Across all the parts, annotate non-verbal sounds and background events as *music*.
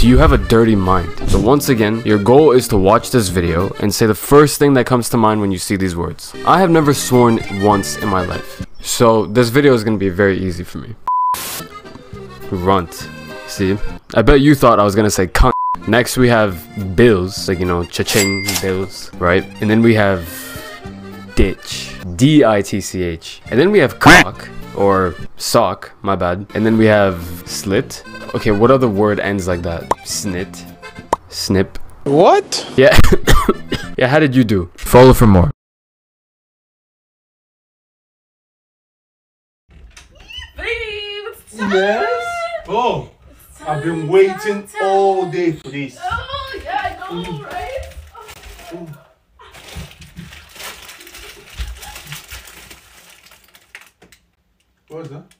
Do you have a dirty mind? So once again, your goal is to watch this video and say the first thing that comes to mind when you see these words. I have never sworn once in my life. So this video is gonna be very easy for me. Runt. See? I bet you thought I was gonna say cunt. Next we have bills, like you know, cha-ching bills, right? And then we have ditch, D-I-T-C-H. And then we have cock, or sock, my bad. And then we have slit. Okay, what other word ends like that? Snit, snip. What? Yeah, *coughs* yeah. How did you do? Follow for more. Babe, it's time. Yes. Oh, I've been waiting all day for this. Oh, yeah, I know, right? What was that?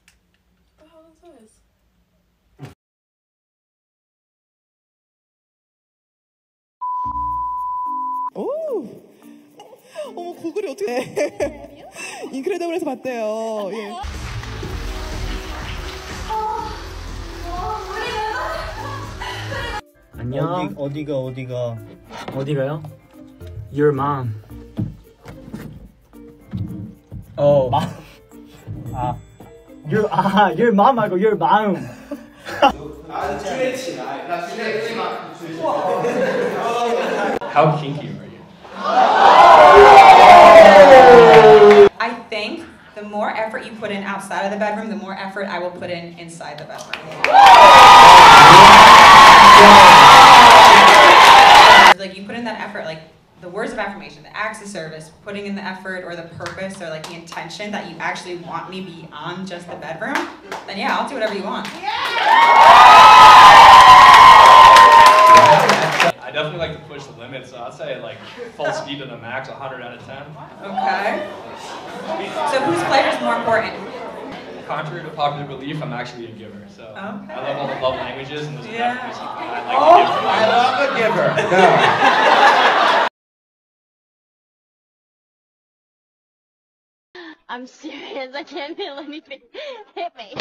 어떻게 해? 인크레더블에서 봤대요. 예. 안녕. 어디, 어디 가 어디가 어디가요? Your mom. 어. 마. 아. Your 아 your mom 말고 your 마음. How kinky are you? I think the more effort you put in outside of the bedroom, the more effort I will put in inside the bedroom. like you put in that effort, like the words of affirmation, the acts of service, putting in the effort or the purpose or like the intention that you actually want me beyond just the bedroom, then yeah, I'll do whatever you want. I definitely like to push the limit, so I'd say like full speed to the max, 100 out of 10. Okay. So whose pleasure is more important? Contrary to popular belief, I'm actually a giver. So Okay. I love all the love languages, and those are Yeah. definitely I like to give. I love a giver. *laughs* No. I'm serious. I can't feel anything. Hit me.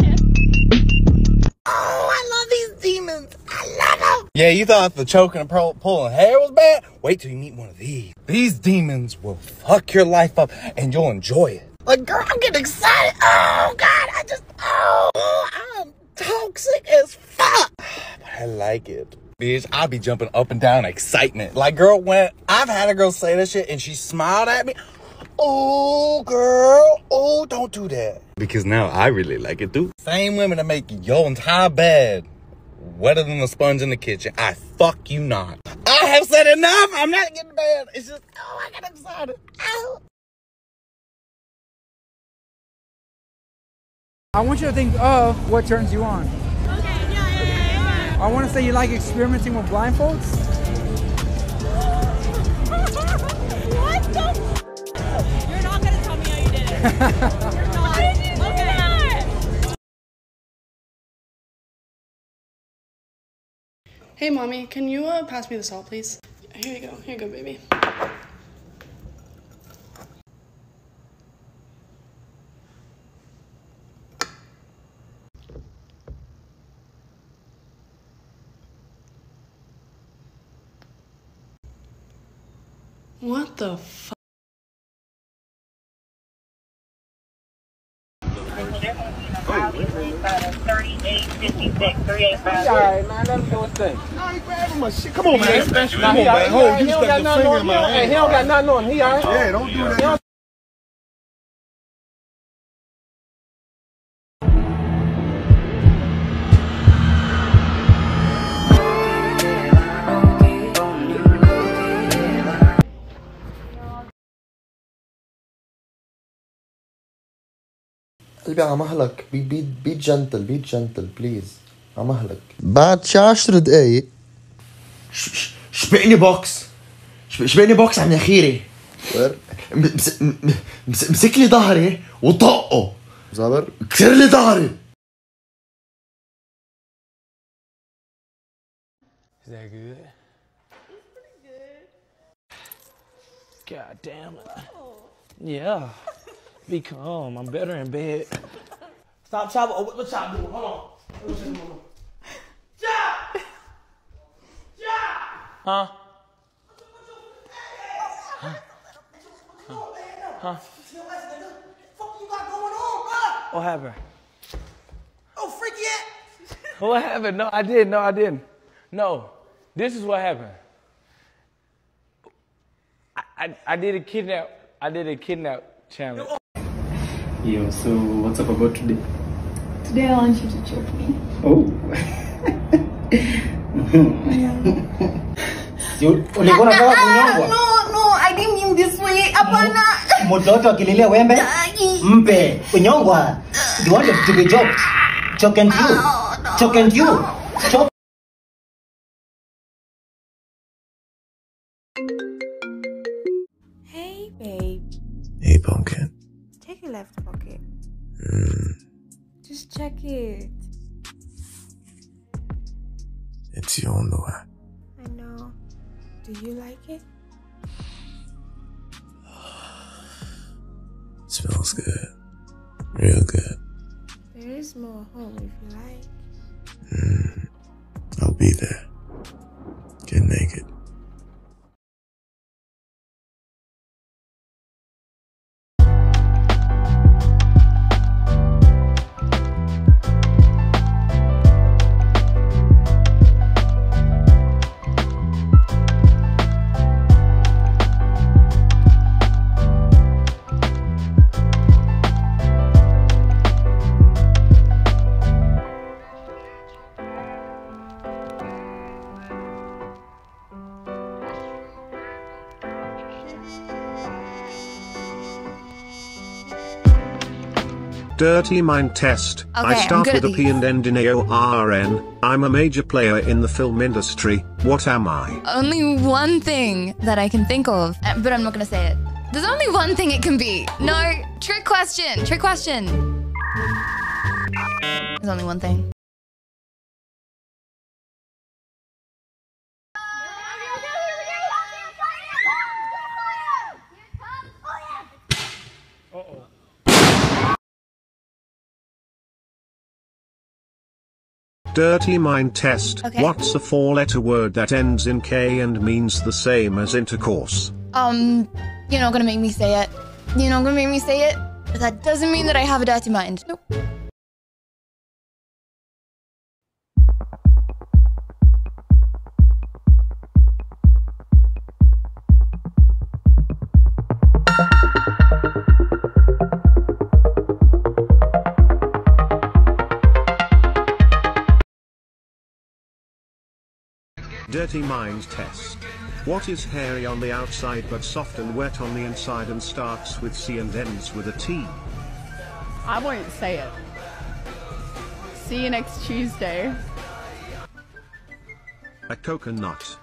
Yeah, you thought the choking and pull- pulling hair was bad? Wait till you meet one of these. These demons will fuck your life up and you'll enjoy it. Like, girl, I'm getting excited. Oh, God, I just, oh, I'm toxic as fuck. *sighs* But I like it. Bitch, I be jumping up and down excitement. Like, girl, when I've had a girl say that shit and she smiled at me, oh, girl, oh, don't do that. Because now I really like it too. Same women that make your entire bed wetter than the sponge in the kitchen. I fuck you not. I have said enough. I'm not getting bad. It's just, oh, I got excited. Ow. I want you to think of what turns you on. Okay, yeah, yeah, yeah, yeah. I want to say you like experimenting with blindfolds. *laughs* what the? F- You're not gonna tell me how you did it. *laughs* Hey, mommy, can you uh, pass me the salt, please? Here you go. Here you go, baby. What the f? Alright, man, let him do his thing. Nah, he grabbing my shit. Come on, man. Come on, man. Hold, you stuck your finger in my hand. He don't got nothing on. He alright? Yeah, don't do that. قلبي على مهلك بي بي بي جنتل بي جنتل بليز على مهلك بعد شي 10 دقايق. شبقني بوكس شب- شبقني بوكس عن اخيري وير مس- م- مس- مسك لي ظهري وطقه. زابر. كسر لي ظهري. Is that good? God damn it. Yeah. Be calm. I'm better in bed. Stop, Chop. Oh, what, what Chop doing? Hold on. Chop! Huh? Huh? Huh? What happened? Oh, freaky ass. What happened? No, I didn't. No, I didn't. No, this is what happened. I, I, I did a kidnap. I did a kidnap challenge. Oh, Yo, so what's up about today? Today I want you to choke me. Oh. Ulikuwa unataka kunyongwa? No, no, I didn't mean this way. Hapana. Mtoto akililia wembe mpe kunyongwa. You want to be choked? Choke and you. Choke and you. Choke. Hey, babe. Hey, pumpkin. Take your left. Mm, Just check it. it's your underwear. I know. Do you like it? Smells good. Real good. There is more home if you like. Dirty Mind Test. Okay, I I'm start with a P and end in A-O-R-N. I'm a major player in the film industry. What am I? Only one thing that I can think of, uh, but I'm not gonna say it. There's only one thing it can be. No, trick question, trick question. There's only one thing. Dirty Mind Test. Okay. What's a four-letter word that ends in K and means the same as intercourse? Um, you're not gonna make me say it. You're not gonna make me say it. But that doesn't mean that I have a dirty mind. Nope. Dirty Mind Test. What is hairy on the outside but soft and wet on the inside and starts with C and ends with a T? I won't say it. See you next Tuesday. A coconut.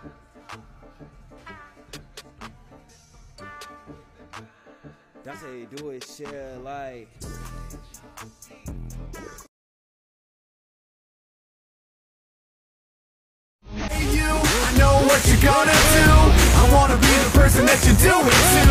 That's how you do it, share like. Do it.